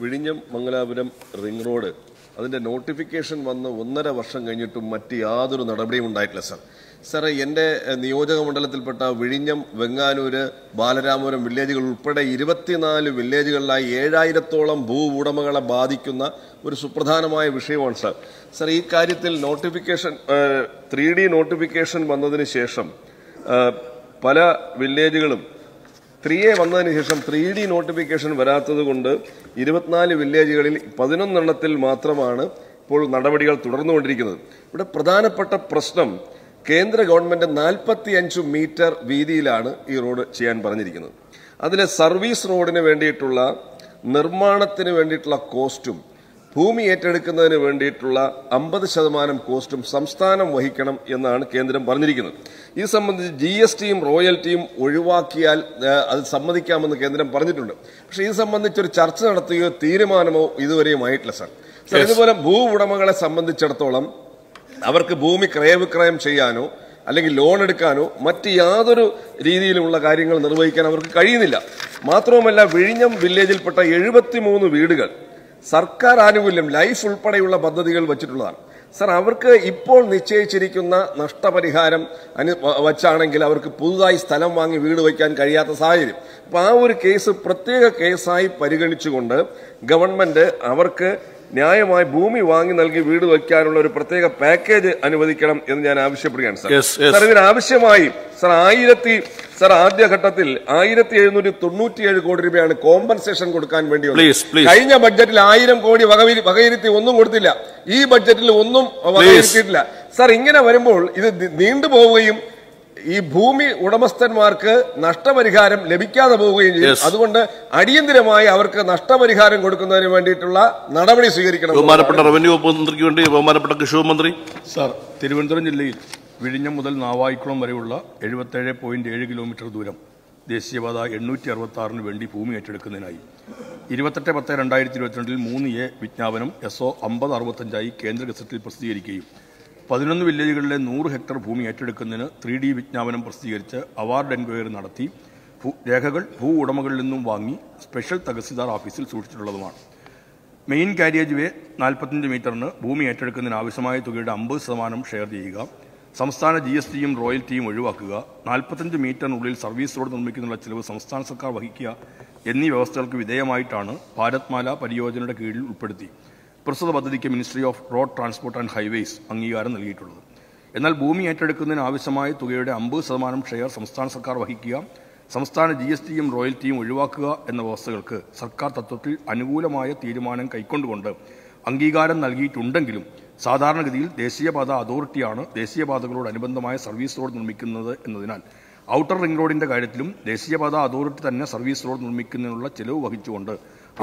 വിഴിഞ്ഞം Mangalapuram ring road. അതിന്റെ notification വന്ന് ഒന്നര വർഷം കഴിഞ്ഞിട്ടും മറ്റ് യാതൊരു നടപടിയും ഉണ്ടായിട്ടില്ല സാർ. സാറേ എന്റെ നിയോജക മണ്ഡലത്തിൽപ്പെട്ട വിഴിഞ്ഞം വെങ്ങാനൂര് ബാലരാമപുരം വില്ലേജുകൾ ഉൾപ്പെടെ ഇരുപത്തിനാല് വില്ലേജുകളിലായി ഏഴായിരത്തോളം ഭൂ ഉടമകളെ ബാധിക്കുന്ന ഒരു സുപ്രധാനമായ വിഷയമാണ് സാർ. സാർ ഈ കാര്യത്തിൽ നോട്ടിഫിക്കേഷൻ ത്രീ നോട്ടിഫിക്കേഷൻ വന്നതിന് ശേഷം പല വില്ലേജുകളും ത്രീ എ വന്നതിന് ശേഷം ത്രീ ഡി നോട്ടിഫിക്കേഷൻ വരാത്തത് കൊണ്ട് ഇരുപത്തിനാല് വില്ലേജുകളിൽ പതിനൊന്നെണ്ണത്തിൽ മാത്രമാണ് ഇപ്പോൾ നടപടികൾ തുടർന്നുകൊണ്ടിരിക്കുന്നത്. ഇവിടെ പ്രധാനപ്പെട്ട പ്രശ്നം കേന്ദ്ര ഗവൺമെന്റ് നാൽപ്പത്തി അഞ്ച് മീറ്റർ വീതിയിലാണ് ഈ റോഡ് ചെയ്യാൻ പറഞ്ഞിരിക്കുന്നത്. അതിലെ സർവീസ് റോഡിന് വേണ്ടിയിട്ടുള്ള നിർമ്മാണത്തിന് വേണ്ടിയിട്ടുള്ള കോസ്റ്റും ഭൂമി ഏറ്റെടുക്കുന്നതിന് വേണ്ടിയിട്ടുള്ള അമ്പത് ശതമാനം കോസ്റ്റും സംസ്ഥാനം വഹിക്കണം എന്നാണ് കേന്ദ്രം പറഞ്ഞിരിക്കുന്നത്. ഇത് സംബന്ധിച്ച് ജി എസ് ടിയും റോയൽറ്റിയും ഒഴിവാക്കിയാൽ അത് സമ്മതിക്കാമെന്ന് കേന്ദ്രം പറഞ്ഞിട്ടുണ്ട്. പക്ഷേ ഇത് സംബന്ധിച്ചൊരു ചർച്ച നടത്തുകയോ തീരുമാനമോ ഇതുവരെയും ആയിട്ടില്ല സാർ. സാർ ഇതുപോലെ ഭൂ ഉടമകളെ സംബന്ധിച്ചിടത്തോളം അവർക്ക് ഭൂമി ക്രയവിക്രയം ചെയ്യാനോ അല്ലെങ്കിൽ ലോൺ എടുക്കാനോ മറ്റ് യാതൊരു രീതിയിലുമുള്ള കാര്യങ്ങൾ നിർവഹിക്കാൻ അവർക്ക് കഴിയുന്നില്ല. മാത്രവുമല്ല വിഴിഞ്ഞം വില്ലേജിൽപ്പെട്ട എഴുപത്തിമൂന്ന് വീടുകൾ സർക്കാർ ആനുകൂല്യം ലൈഫ് ഉൾപ്പെടെയുള്ള പദ്ധതികൾ വച്ചിട്ടുള്ളതാണ്. സർ അവർക്ക് ഇപ്പോൾ നിശ്ചയിച്ചിരിക്കുന്ന നഷ്ടപരിഹാരം അനു വച്ചാണെങ്കിൽ അവർക്ക് പുതുതായി സ്ഥലം വാങ്ങി വീട് വയ്ക്കാൻ കഴിയാത്ത സാഹചര്യം. അപ്പോൾ ആ ഒരു കേസ് പ്രത്യേക കേസായി പരിഗണിച്ചുകൊണ്ട് ഗവൺമെന്റ് അവർക്ക് ന്യായമായി ഭൂമി വാങ്ങി നൽകി വീട് വയ്ക്കാനുള്ള ഒരു പ്രത്യേക പാക്കേജ് അനുവദിക്കണം എന്ന് ഞാൻ ആവശ്യപ്പെടുകയാണ് സാർ. സാർ ഇതിനാവശ്യമായി സാർ ആയിരത്തി സർ ആദ്യഘട്ടത്തിൽ ആയിരത്തി എഴുന്നൂറ്റി തൊണ്ണൂറ്റിയേഴ് കോടി രൂപയാണ് കോമ്പൻസേഷൻ കൊടുക്കാൻ വേണ്ടി പ്ലീസ് Please, please. കഴിഞ്ഞ ബഡ്ജറ്റിൽ ആയിരം കോടി വകയിരുത്തി ഒന്നും കൊടുത്തില്ല. ഈ ബഡ്ജറ്റിൽ ഒന്നും വകയിരുത്തിയിട്ടില്ല. സർ ഇങ്ങനെ വരുമ്പോൾ ഇത് നീണ്ടുപോവുകയും ഈ ഭൂമി ഉടമസ്ഥന്മാർക്ക് നഷ്ടപരിഹാരം ലഭിക്കാതെ പോവുകയും ചെയ്യും. അതുകൊണ്ട് അടിയന്തിരമായി അവർക്ക് നഷ്ടപരിഹാരം കൊടുക്കുന്നതിന് വേണ്ടിയിട്ടുള്ള നടപടി സ്വീകരിക്കണം. ബഹുമാനപ്പെട്ട റവന്യൂ വകുപ്പ് മന്ത്രിക്ക് വേണ്ടി ബഹുമാനപ്പെട്ട കൃഷി മന്ത്രി. സാർ തിരുവനന്തപുരം ജില്ലയിൽ വിഴിഞ്ഞം മുതൽ നാവായിക്കുളം വരെയുള്ള എഴുപത്തേഴ് പോയിന്റ് ഏഴ് കിലോമീറ്റർ ദൂരം ദേശീയപാത എണ്ണൂറ്റി അറുപത്തി ആറിന് വേണ്ടി ഭൂമി ഏറ്റെടുക്കുന്നതിനായി. ഇരുപത്തെട്ട് പത്ത് രണ്ടായിരത്തി ഇരുപത്തിരണ്ടിൽ മൂന്ന് എ വിജ്ഞാപനം എസ് ഒ അമ്പത് അറുപത്തഞ്ചായി കേന്ദ്ര ഗസറ്റിൽ പ്രസിദ്ധീകരിക്കുകയും പതിനൊന്ന് വില്ലേജുകളിലെ നൂറ് ഹെക്ടർ ഭൂമി ഏറ്റെടുക്കുന്നതിന് ത്രീ ഡി വിജ്ഞാപനം പ്രസിദ്ധീകരിച്ച് അവാർഡ് എൻക്വയറി നടത്തി രേഖകൾ ഭൂ ഉടമകളിൽ നിന്നും വാങ്ങി സ്പെഷ്യൽ തഹസിൽദാർ ഓഫീസിൽ സൂക്ഷിച്ചിട്ടുള്ളതുമാണ്. മെയിൻ കാരിയേജ് വേ നാൽപ്പത്തഞ്ച് മീറ്ററിന് ഭൂമി ഏറ്റെടുക്കുന്നതിന് ആവശ്യമായ തുകയുടെ അമ്പത് ശതമാനം ഷെയർ ചെയ്യുക സംസ്ഥാന ജി എസ് ടിയും റോയൽറ്റിയും ഒഴിവാക്കുക നാൽപ്പത്തഞ്ച് മീറ്ററിനുള്ളിൽ സർവീസ് റോഡ് നിർമ്മിക്കുന്നതിനുള്ള ചിലവ് സംസ്ഥാന സർക്കാർ വഹിക്കുക എന്നീ വ്യവസ്ഥകൾക്ക് വിധേയമായിട്ടാണ് ഭാരത്മാല പരിയോജനയുടെ കീഴിൽ ഉൾപ്പെടുത്തി പ്രസ്തുത പദ്ധതിക്ക് ministry of road transport and highways അംഗീകാരം നൽകിയിട്ടുള്ളത്. എന്നാൽ ഭൂമി ഏറ്റെടുക്കുന്നതിന് ആവശ്യമായ തുകയുടെ അമ്പത് ശതമാനം ഷെയർ സംസ്ഥാന സർക്കാർ വഹിക്കുക സംസ്ഥാന ജി എസ് ടിയും റോയൽറ്റിയും ഒഴിവാക്കുക എന്ന വ്യവസ്ഥകൾക്ക് സർക്കാർ തത്വത്തിൽ അനുകൂലമായ തീരുമാനം കൈക്കൊണ്ടുകൊണ്ട് അംഗീകാരം നൽകിയിട്ടുണ്ടെങ്കിലും സാധാരണഗതിയിൽ ദേശീയപാത അതോറിറ്റിയാണ് ദേശീയപാതകളോടനുബന്ധമായ സർവീസ് റോഡ് നിർമ്മിക്കുന്നത് എന്നതിനാൽ ഔട്ടർ റിംഗ് റോഡിന്റെ കാര്യത്തിലും ദേശീയപാത അതോറിറ്റി തന്നെ സർവീസ് റോഡ് നിർമ്മിക്കുന്നതിനുള്ള ചെലവ് വഹിച്ചുകൊണ്ട്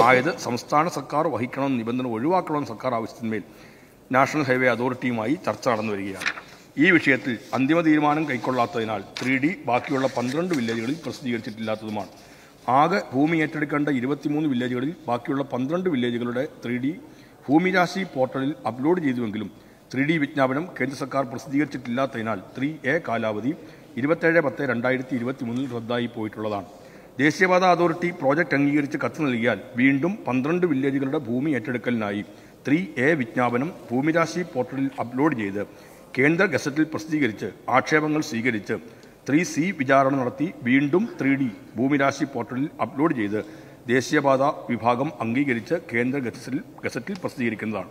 ആയത് സംസ്ഥാന സർക്കാർ വഹിക്കണമെന്ന നിബന്ധന ഒഴിവാക്കണമെന്ന സർക്കാർ ആവശ്യത്തിന്മേൽ നാഷണൽ ഹൈവേ അതോറിറ്റിയുമായി ചർച്ച നടന്നു വരികയാണ്. ഈ വിഷയത്തിൽ അന്തിമ തീരുമാനം കൈക്കൊള്ളാത്തതിനാൽ ത്രീ ഡി ബാക്കിയുള്ള പന്ത്രണ്ട് വില്ലേജുകളിൽ പ്രസിദ്ധീകരിച്ചിട്ടില്ലാത്തതുമാണ്. ആകെ ഭൂമി ഏറ്റെടുക്കേണ്ട ഇരുപത്തിമൂന്ന് വില്ലേജുകളിൽ ബാക്കിയുള്ള പന്ത്രണ്ട് വില്ലേജുകളുടെ ത്രീ ഡി ഭൂമിരാശി പോർട്ടലിൽ അപ്ലോഡ് ചെയ്തുവെങ്കിലും ത്രീ ഡി വിജ്ഞാപനം കേന്ദ്ര സർക്കാർ പ്രസിദ്ധീകരിച്ചിട്ടില്ലാത്തതിനാൽ ത്രീ എ കാലാവധി ഇരുപത്തേഴ് പത്ത് രണ്ടായിരത്തി ഇരുപത്തിമൂന്നിൽ റദ്ദായി പോയിട്ടുള്ളതാണ്. ദേശീയപാത അതോറിറ്റി പ്രോജക്റ്റ് അംഗീകരിച്ച് കത്ത് നൽകിയാൽ വീണ്ടും പന്ത്രണ്ട് വില്ലേജുകളുടെ ഭൂമി ഏറ്റെടുക്കലിനായി ത്രീ എ വിജ്ഞാപനം ഭൂമിരാശി പോർട്ടലിൽ അപ്ലോഡ് ചെയ്ത് കേന്ദ്ര ഗസറ്റിൽ പ്രസിദ്ധീകരിച്ച് ആക്ഷേപങ്ങൾ സ്വീകരിച്ച് ത്രീ സി വിചാരണ നടത്തി വീണ്ടും ത്രീ ഡി ഭൂമിരാശി പോർട്ടലിൽ അപ്ലോഡ് ചെയ്ത് ദേശീയപാത വിഭാഗം അംഗീകരിച്ച് കേന്ദ്ര ഗസറ്റിൽ ഗസറ്റിൽ പ്രസിദ്ധീകരിക്കുന്നതാണ്.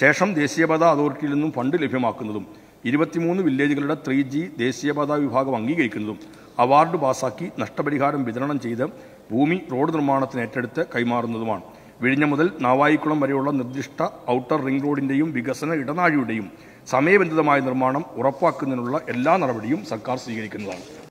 ശേഷം ദേശീയപാത അതോറിറ്റിയിൽ നിന്നും ഫണ്ട് ലഭ്യമാക്കുന്നതും ഇരുപത്തിമൂന്ന് വില്ലേജുകളുടെ ത്രീ ജി ദേശീയപാത വിഭാഗം അംഗീകരിക്കുന്നതും അവാർഡ് പാസാക്കി നഷ്ടപരിഹാരം വിതരണം ചെയ്ത് ഭൂമി റോഡ് നിർമ്മാണത്തിന് ഏറ്റെടുത്ത് കൈമാറുന്നതുമാണ്. വിഴിഞ്ഞ മുതൽ നാവായിക്കുളം വരെയുള്ള നിർദ്ദിഷ്ട ഔട്ടർ റിംഗ് റോഡിന്റെയും വികസന ഇടനാഴിയുടെയും സമയബന്ധിതമായ നിർമ്മാണം ഉറപ്പാക്കുന്നതിനുള്ള എല്ലാ നടപടിയും സർക്കാർ സ്വീകരിക്കുന്നതാണ്.